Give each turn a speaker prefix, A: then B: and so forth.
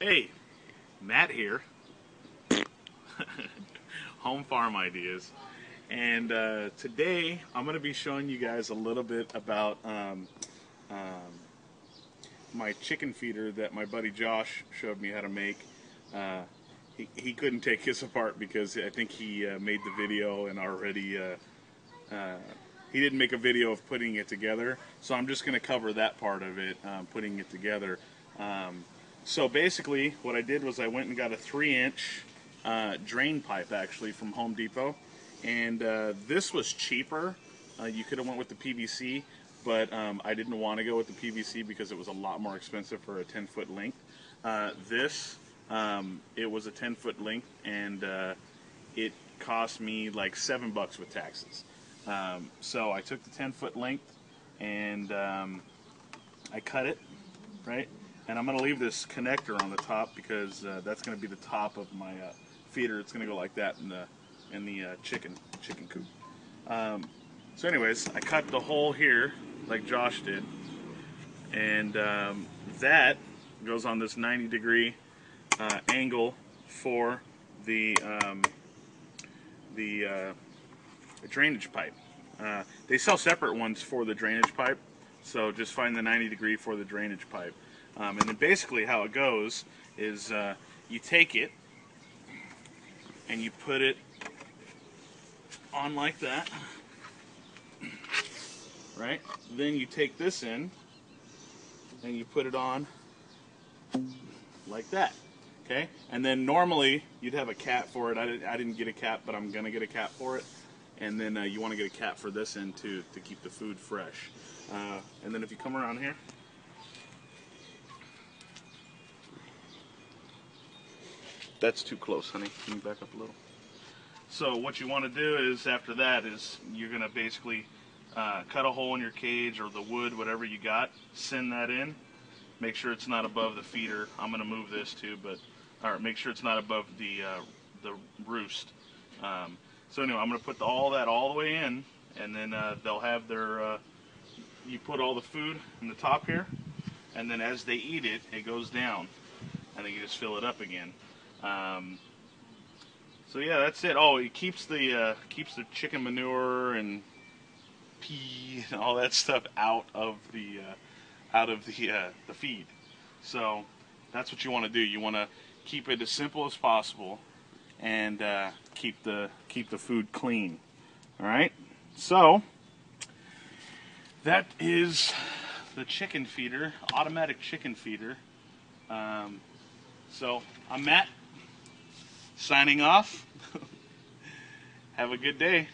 A: Hey, Matt here. Home Farm Ideas. And uh, today I'm going to be showing you guys a little bit about um, um, my chicken feeder that my buddy Josh showed me how to make. Uh, he, he couldn't take his apart because I think he uh, made the video and already uh, uh, he didn't make a video of putting it together. So I'm just going to cover that part of it, um, putting it together. Um, so basically, what I did was I went and got a three-inch uh, drain pipe actually from Home Depot, and uh, this was cheaper. Uh, you could have went with the PVC, but um, I didn't want to go with the PVC because it was a lot more expensive for a 10-foot length. Uh, this, um, it was a 10-foot length, and uh, it cost me like seven bucks with taxes. Um, so I took the 10-foot length and um, I cut it, right? And I'm going to leave this connector on the top because uh, that's going to be the top of my uh, feeder. It's going to go like that in the in the uh, chicken chicken coop. Um, so, anyways, I cut the hole here like Josh did, and um, that goes on this 90 degree uh, angle for the um, the uh, drainage pipe. Uh, they sell separate ones for the drainage pipe, so just find the 90 degree for the drainage pipe. Um, and then basically how it goes is uh, you take it and you put it on like that, right? Then you take this in and you put it on like that, okay? And then normally you'd have a cap for it. I, did, I didn't get a cap, but I'm gonna get a cap for it. And then uh, you want to get a cap for this end too to keep the food fresh. Uh, and then if you come around here, That's too close, honey. Can you back up a little? So what you want to do is after that is you're going to basically uh, cut a hole in your cage or the wood, whatever you got, send that in. Make sure it's not above the feeder. I'm going to move this too, but or make sure it's not above the uh, the roost. Um, so anyway, I'm going to put the, all that all the way in, and then uh, they'll have their. Uh, you put all the food in the top here, and then as they eat it, it goes down, and then you just fill it up again. Um, so yeah, that's it. Oh, it keeps the uh, keeps the chicken manure and pee and all that stuff out of the uh, out of the uh, the feed. So that's what you want to do. You want to keep it as simple as possible and uh, keep the keep the food clean. All right. So that is the chicken feeder, automatic chicken feeder. Um, so I'm Matt signing off. Have a good day.